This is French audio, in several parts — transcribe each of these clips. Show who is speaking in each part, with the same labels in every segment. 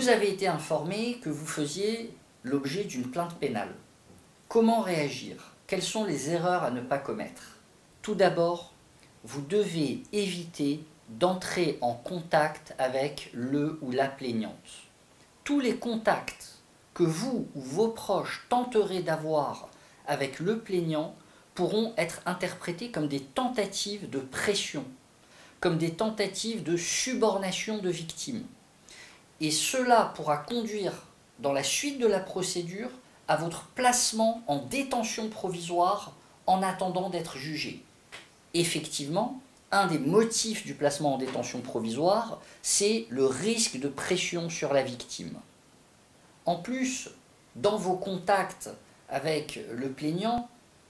Speaker 1: Vous avez été informé que vous faisiez l'objet d'une plainte pénale. Comment réagir? Quelles sont les erreurs à ne pas commettre? Tout d'abord, vous devez éviter d'entrer en contact avec le ou la plaignante. Tous les contacts que vous ou vos proches tenterez d'avoir avec le plaignant pourront être interprétés comme des tentatives de pression, comme des tentatives de subornation de victimes. Et cela pourra conduire, dans la suite de la procédure, à votre placement en détention provisoire en attendant d'être jugé. Effectivement, un des motifs du placement en détention provisoire, c'est le risque de pression sur la victime. En plus, dans vos contacts avec le plaignant,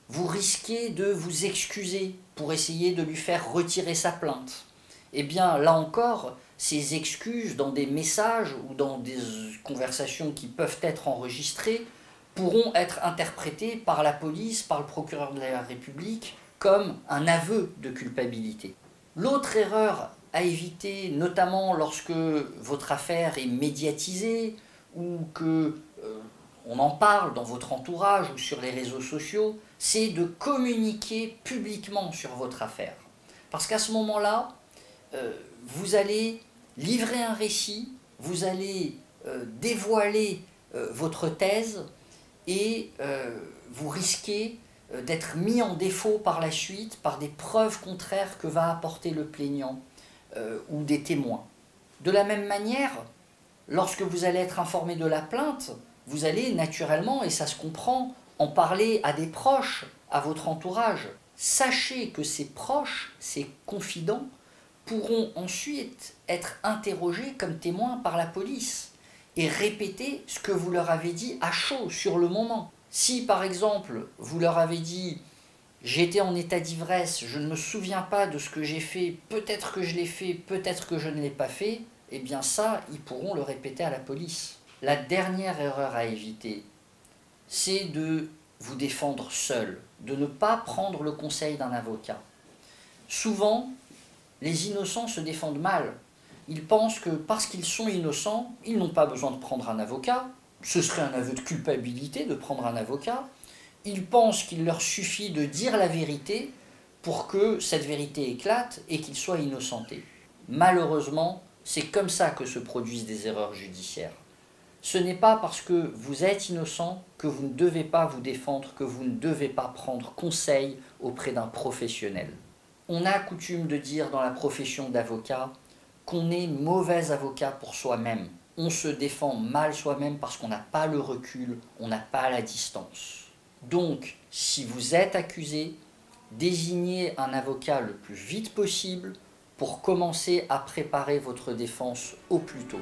Speaker 1: vous risquez de vous excuser pour essayer de lui faire retirer sa plainte. Eh bien, là encore, ces excuses dans des messages ou dans des conversations qui peuvent être enregistrées pourront être interprétées par la police, par le procureur de la République, comme un aveu de culpabilité. L'autre erreur à éviter, notamment lorsque votre affaire est médiatisée ou que euh, on en parle dans votre entourage ou sur les réseaux sociaux, c'est de communiquer publiquement sur votre affaire. Parce qu'à ce moment-là, euh, vous allez livrer un récit, vous allez euh, dévoiler votre thèse et vous risquez euh, d'être mis en défaut par la suite par des preuves contraires que va apporter le plaignant euh, ou des témoins. De la même manière, lorsque vous allez être informé de la plainte, vous allez naturellement, et ça se comprend, en parler à des proches, à votre entourage. Sachez que ces proches, ces confidents, pourront ensuite être interrogés comme témoins par la police et répéter ce que vous leur avez dit à chaud sur le moment. Si par exemple vous leur avez dit j'étais en état d'ivresse, je ne me souviens pas de ce que j'ai fait, peut-être que je l'ai fait, peut-être que je ne l'ai pas fait, eh bien ça, ils pourront le répéter à la police. La dernière erreur à éviter, c'est de vous défendre seul, de ne pas prendre le conseil d'un avocat. Souvent, les innocents se défendent mal. Ils pensent que parce qu'ils sont innocents, ils n'ont pas besoin de prendre un avocat, ce serait un aveu de culpabilité de prendre un avocat. Ils pensent qu'il leur suffit de dire la vérité pour que cette vérité éclate et qu'ils soient innocentés. Malheureusement, c'est comme ça que se produisent des erreurs judiciaires. Ce n'est pas parce que vous êtes innocent que vous ne devez pas vous défendre, que vous ne devez pas prendre conseil auprès d'un professionnel. On a coutume de dire dans la profession d'avocat qu'on est mauvais avocat pour soi-même on se défend mal soi-même parce qu'on n'a pas le recul, on n'a pas la distance. Donc, si vous êtes accusé, désignez un avocat le plus vite possible pour commencer à préparer votre défense au plus tôt.